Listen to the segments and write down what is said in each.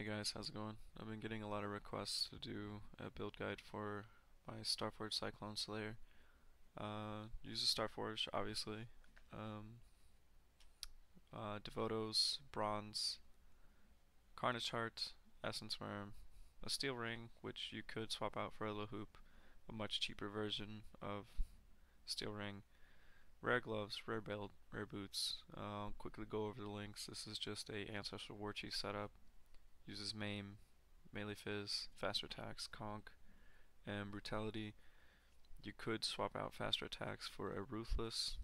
Hey guys, how's it going? I've been getting a lot of requests to do a build guide for my Starforge Cyclone Slayer. Uh, use a Starforge, obviously. Um, uh, Devoto's, Bronn's, Carnage Heart, Essence Worm, a Steel Ring, which you could swap out for a Le Heup, a much cheaper version of Steel Ring, Rare Gloves, Rare Belt, Rare Boots. Uh, I'll quickly go over the links. This is just a Ancestral War Chief setup uses Maim, Melee Fizz, Faster Attacks, Conk, and Brutality. You could swap out Faster Attacks for a Ruthless.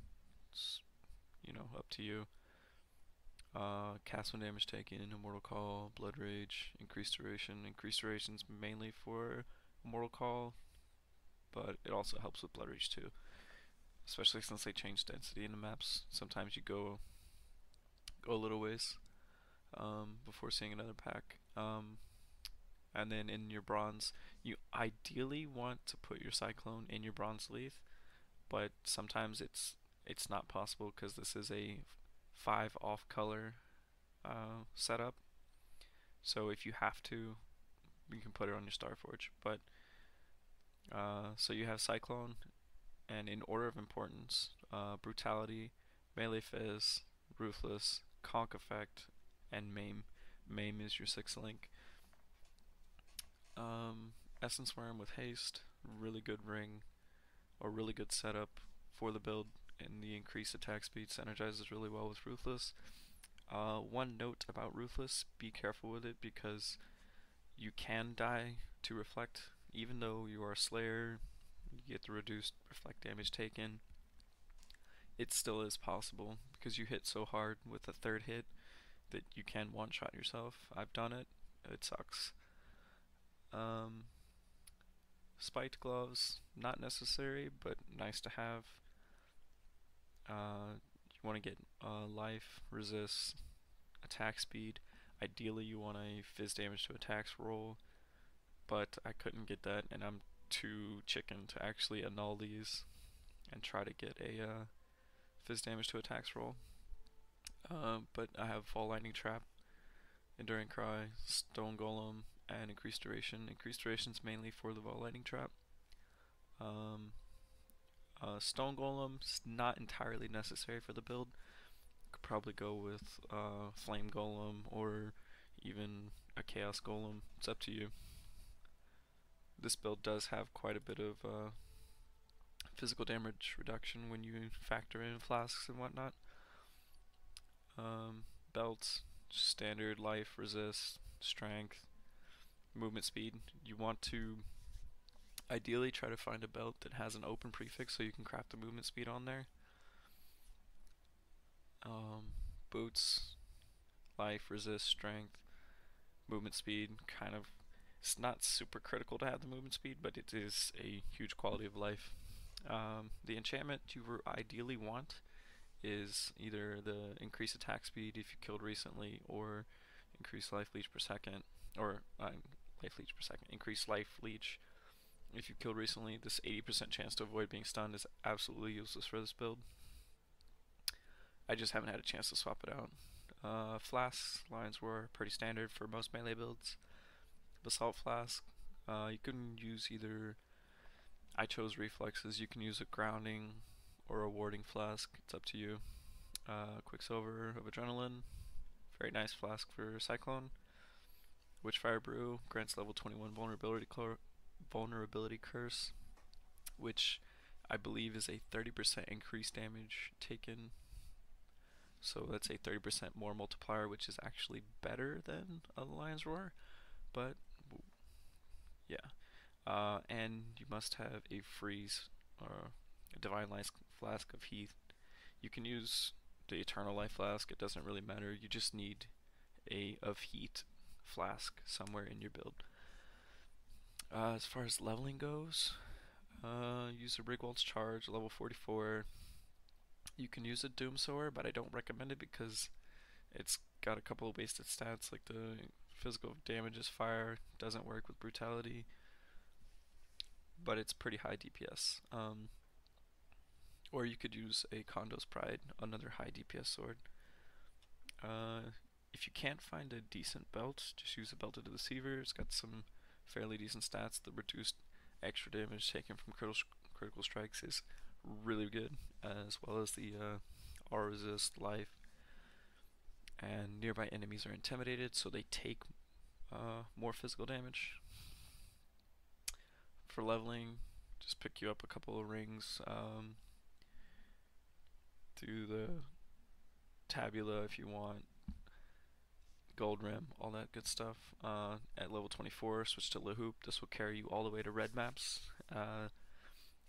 It's, you know, up to you. Uh, cast when damage taken, Immortal Call, Blood Rage, Increased Duration. Increased Duration is mainly for Immortal Call, but it also helps with Blood Rage too. Especially since they change density in the maps. Sometimes you go go a little ways um, before seeing another pack. Um, and then in your Bronn's, you ideally want to put your cyclone in your Bronn's Lithe, but sometimes it's it's not possible because this is a five off color uh, setup. So if you have to, you can put it on your Starforge. But uh, so you have cyclone, and in order of importance, uh, brutality, melee fizz, ruthless, conk effect, and MAME. Maim is your sixth link. Um, Essence Worm with haste, really good ring, or really good setup for the build, and the increased attack speed synergizes really well with Ruthless. Uh, one note about Ruthless, be careful with it because you can die to reflect, even though you are a Slayer, you get the reduced reflect damage taken. It still is possible because you hit so hard with a third hit that you can one shot yourself. I've done it. It sucks. Um, spiked gloves, not necessary, but nice to have. Uh, you want to get uh, life, resist, attack speed. Ideally, you want a fizz damage to attacks roll, but I couldn't get that, and I'm too chicken to actually annul these and try to get a uh, fizz damage to attacks roll. Uh, but I have Fall Lightning Trap, Enduring Cry, Stone Golem, and Increased Duration. Increased Duration is mainly for the Fall Lightning Trap. Um, uh, Stone Golem's not entirely necessary for the build. Could probably go with uh, Flame Golem or even a Chaos Golem. It's up to you. This build does have quite a bit of uh, physical damage reduction when you factor in flasks and whatnot. Um, belts, standard life, resist, strength, movement speed. You want to ideally try to find a belt that has an open prefix so you can craft the movement speed on there. Um, boots, life, resist, strength, movement speed, kind of. It's not super critical to have the movement speed, but it is a huge quality of life. Um, the enchantment you ideally want is either the increased attack speed if you killed recently, or increased life leech per second, or uh, life leech per second, increased life leech if you killed recently. This 80% chance to avoid being stunned is absolutely useless for this build. I just haven't had a chance to swap it out. Uh, flask lines were pretty standard for most melee builds. Basalt flask, uh, you can use either. I chose reflexes. You can use a grounding or a warding flask. It's up to you. Uh, Quicksilver of Adrenaline. Very nice flask for Cyclone. Witchfire Brew grants level 21 vulnerability, vulnerability curse, which I believe is a 30% increased damage taken. So that's a 30% more multiplier, which is actually better than a Lion's Roar. But yeah, uh, and you must have a freeze or a Divine Life Flask of Heat. You can use the Eternal Life Flask, it doesn't really matter, you just need a of Heat flask somewhere in your build. Uh, as far as leveling goes, uh, use a Rigwald's Charge, level 44. You can use a Doomsower, but I don't recommend it because it's got a couple of wasted stats, like the physical damage is fire, doesn't work with brutality, but it's pretty high DPS. Um, or you could use a Kondo's Pride, another high DPS sword. Uh, if you can't find a decent belt, just use a belted deceiver. It's got some fairly decent stats. The reduced extra damage taken from critical critical strikes is really good, as well as the uh, R resist life. And nearby enemies are intimidated, so they take uh, more physical damage. For leveling, just pick you up a couple of rings. Um, do the tabula if you want gold rim, all that good stuff. Uh, at level 24, switch to Le Heup. This will carry you all the way to red maps. Uh,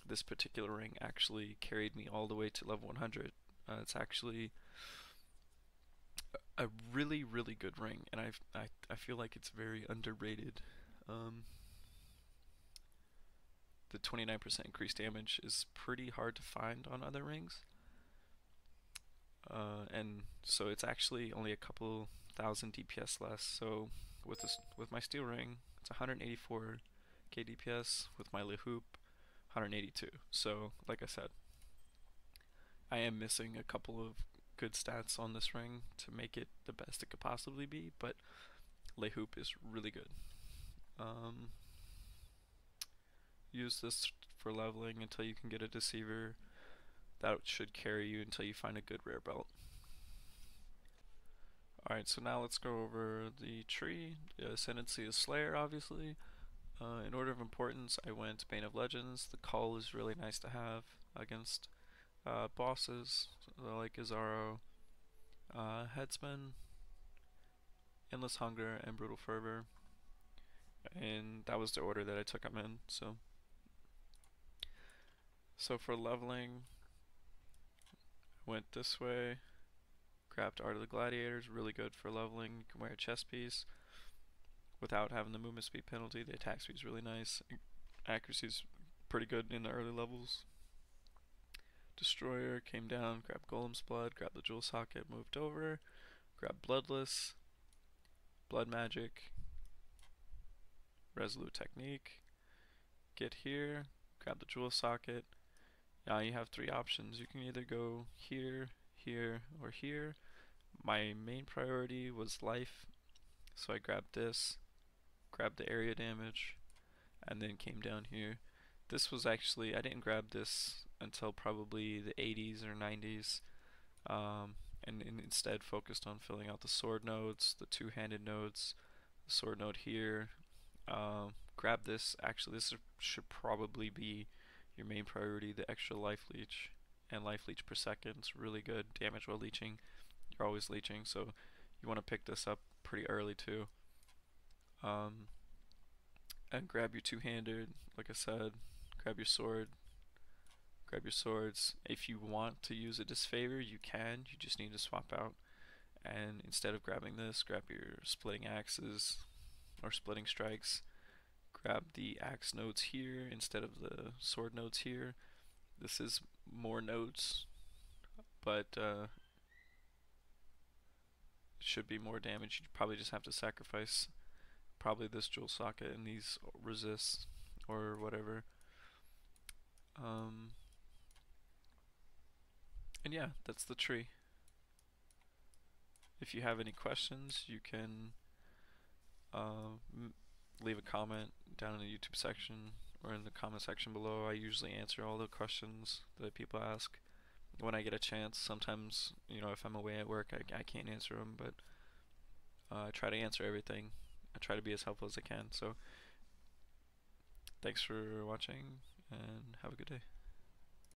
this particular ring actually carried me all the way to level 100. Uh, it's actually a really, really good ring, and I've, I, I feel like it's very underrated. Um, the 29% increased damage is pretty hard to find on other rings. Uh, and so it's actually only a couple thousand DPS less. So with this, with my steel ring, it's 184 k DPS. With my Le Heup, 182. So like I said, I am missing a couple of good stats on this ring to make it the best it could possibly be, but Le Heup is really good. Um, use this for leveling until you can get a deceiver. That should carry you until you find a good rare belt. Alright, so now let's go over the tree. The Ascendancy is Slayer, obviously. Uh, in order of importance, I went Bane of Legends. The Call is really nice to have against uh, bosses like Izaro, uh, Headsman, Endless Hunger, and Brutal Fervor. And that was the order that I took them in, so. So for leveling, went this way. Grabbed Art of the Gladiators, really good for leveling. You can wear a chest piece without having the movement speed penalty. The attack speed is really nice. Accuracy is pretty good in the early levels. Destroyer came down, grabbed Golem's Blood, grabbed the Jewel Socket, moved over, grabbed Bloodless, Blood Magic, Resolute Technique, get here, grab the Jewel Socket. Now you have three options. You can either go here, here, or here. My main priority was life, so I grabbed this, grabbed the area damage, and then came down here. This was actually, I didn't grab this until probably the 80s or 90s, um, and, and, instead focused on filling out the sword nodes, the two-handed nodes, the sword node here. Um, grab this. Actually, this should probably be your main priority. The extra life leech and life leech per second. It's really good damage while leeching. You're always leeching, so you want to pick this up pretty early too. Um, and grab your two-handed. Like I said, grab your sword, grab your swords. If you want to use a disfavor, you can. You just need to swap out. And instead of grabbing this, grab your splitting axes or splitting strikes. Grab the axe nodes here instead of the sword nodes here. This is more nodes, but uh, should be more damage. You probably just have to sacrifice probably this jewel socket and these resists or whatever. Um, and yeah, that's the tree. If you have any questions, you can uh, leave a comment down in the YouTube section or in the comment section below. I usually answer all the questions that people ask when I get a chance. Sometimes, you know, if I'm away at work, I, I can't answer them, but uh, I try to answer everything. I try to be as helpful as I can. So, thanks for watching and have a good day.